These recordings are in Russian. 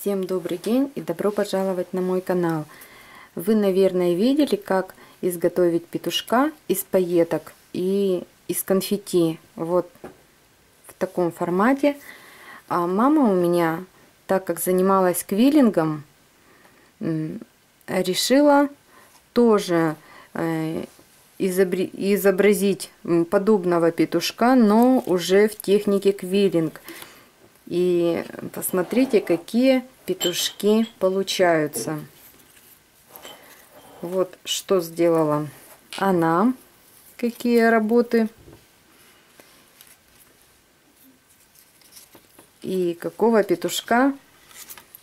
Всем добрый день и добро пожаловать на мой канал. Вы, наверное, видели, как изготовить петушка из пайеток и из конфетти. Вот в таком формате. А мама у меня, так как занималась квиллингом, решила тоже э, изобразить подобного петушка, но уже в технике квиллинг. И посмотрите, какие петушки получаются. Вот что сделала она, какие работы. И какого петушка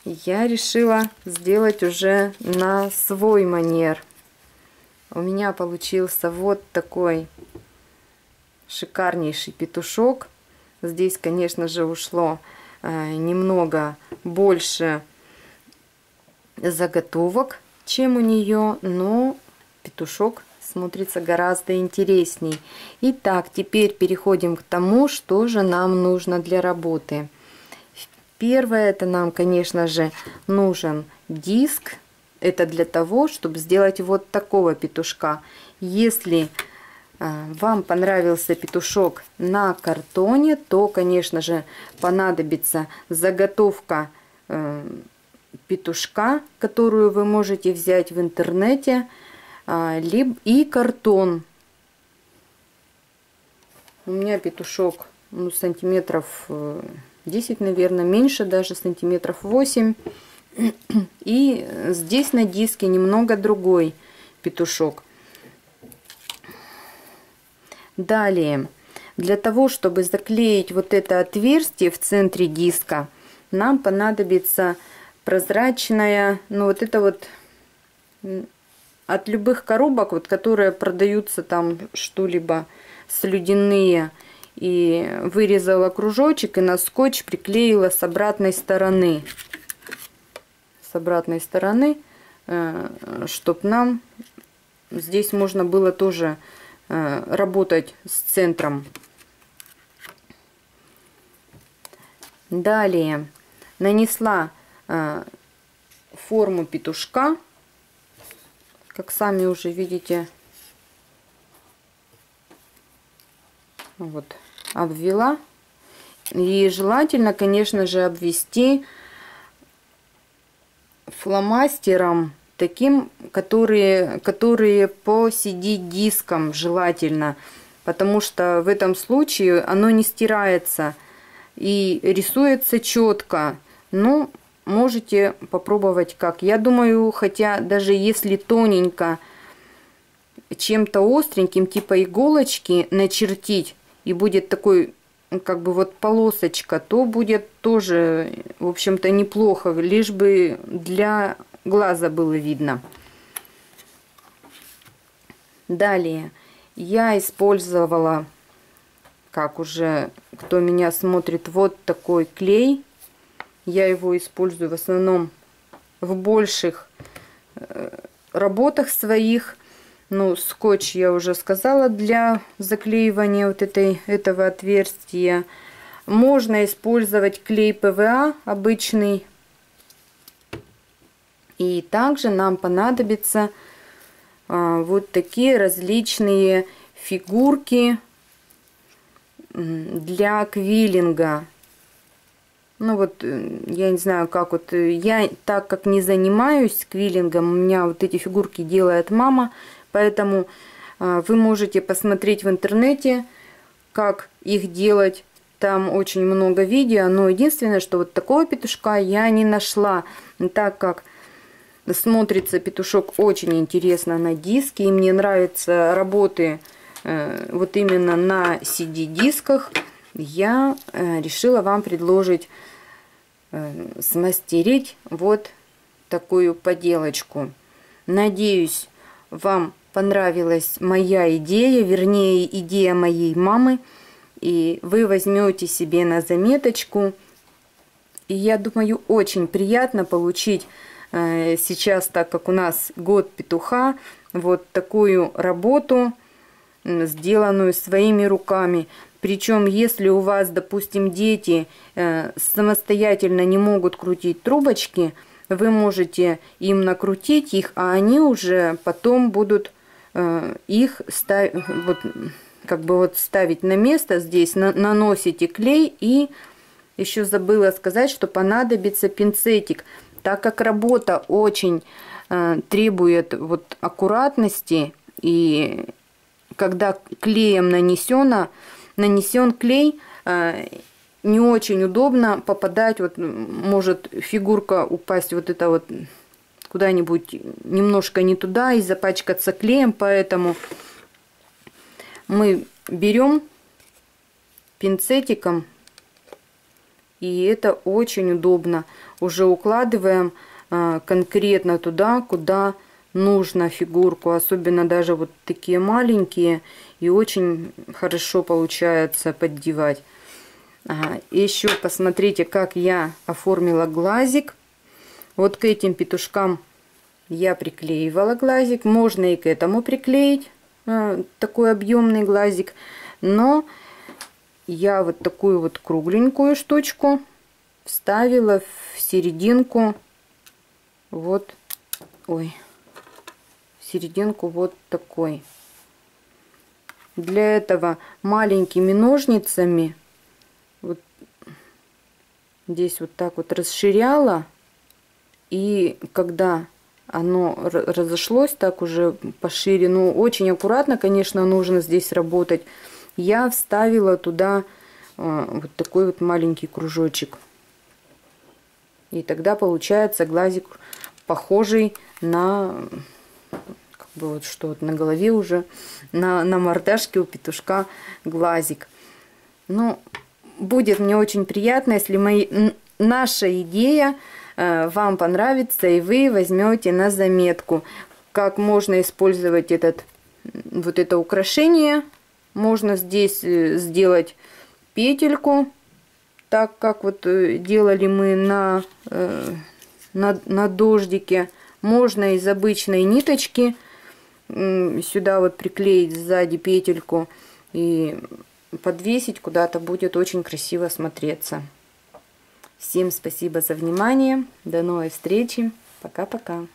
я решила сделать уже на свой манер. У меня получился вот такой шикарнейший петушок. Здесь, конечно же, ушло Э, немного больше заготовок, чем у нее, но петушок смотрится гораздо интересней. Итак, теперь переходим к тому, что же нам нужно для работы. Первое, это нам, конечно же, нужен диск. Это для того, чтобы сделать вот такого петушка. Если вам понравился петушок на картоне, то, конечно же, понадобится заготовка э, петушка, которую вы можете взять в интернете, а, и картон. У меня петушок ну, сантиметров 10, э, наверное, меньше даже, сантиметров 8. И здесь на диске немного другой петушок. Далее, для того, чтобы заклеить вот это отверстие в центре диска, нам понадобится прозрачная, ну вот это вот от любых коробок, вот которые продаются там что-либо слюдяные, и вырезала кружочек и на скотч приклеила с обратной стороны. С обратной стороны, э, чтобы нам здесь можно было тоже работать с центром. Далее нанесла э, форму петушка, как сами уже видите, вот обвела. И желательно, конечно же, обвести фломастером таким, которые, которые по CD-дискам желательно, потому что в этом случае оно не стирается и рисуется четко. Ну, можете попробовать как. Я думаю, хотя даже если тоненько чем-то остреньким, типа иголочки, начертить, и будет такой как бы вот полосочка, то будет тоже, в общем-то, неплохо, лишь бы для глаза было видно. Далее я использовала, как уже кто меня смотрит, вот такой клей. Я его использую в основном в больших э, работах своих. Ну, скотч я уже сказала для заклеивания вот этой, этого отверстия. Можно использовать клей ПВА обычный и также нам понадобятся а, вот такие различные фигурки для квиллинга. Ну вот, э, я не знаю, как вот, э, я так как не занимаюсь квиллингом, у меня вот эти фигурки делает мама, поэтому а, вы можете посмотреть в интернете, как их делать. Там очень много видео, но единственное, что вот такого петушка я не нашла, так как Смотрится петушок очень интересно на диске. И мне нравятся работы э, вот именно на CD-дисках. Я э, решила вам предложить э, смастерить вот такую поделочку. Надеюсь, вам понравилась моя идея, вернее, идея моей мамы. И вы возьмете себе на заметочку. И я думаю, очень приятно получить сейчас, так как у нас год петуха, вот такую работу сделанную своими руками. Причем, если у вас, допустим, дети э, самостоятельно не могут крутить трубочки, вы можете им накрутить их, а они уже потом будут э, их ставить, вот, как бы вот ставить на место здесь, на, наносите клей и еще забыла сказать, что понадобится пинцетик, так как работа очень э, требует вот аккуратности и когда клеем нанесено, нанесен клей, э, не очень удобно попадать, вот может фигурка упасть вот это вот куда-нибудь немножко не туда и запачкаться клеем, поэтому мы берем пинцетиком, и это очень удобно. Уже укладываем э, конкретно туда, куда нужно фигурку, особенно даже вот такие маленькие, и очень хорошо получается поддевать. Ага. Еще посмотрите, как я оформила глазик. Вот к этим петушкам я приклеивала глазик. Можно и к этому приклеить э, такой объемный глазик. Но я вот такую вот кругленькую штучку вставила в серединку вот, ой, серединку вот такой. Для этого маленькими ножницами вот здесь вот так вот расширяла. И когда оно разошлось так уже пошире, ну очень аккуратно, конечно, нужно здесь работать. Я вставила туда э, вот такой вот маленький кружочек. И тогда получается глазик похожий на как бы вот что вот на голове уже на, на мордашке у петушка глазик. Ну, будет мне очень приятно, если мои, наша идея э, вам понравится и вы возьмете на заметку, как можно использовать этот, вот это украшение. Можно здесь э, сделать петельку, так как вот э, делали мы на, на, на дождике. Можно из обычной ниточки сюда вот приклеить сзади петельку и подвесить куда-то будет очень красиво смотреться. Всем спасибо за внимание. До новой встречи. Пока-пока.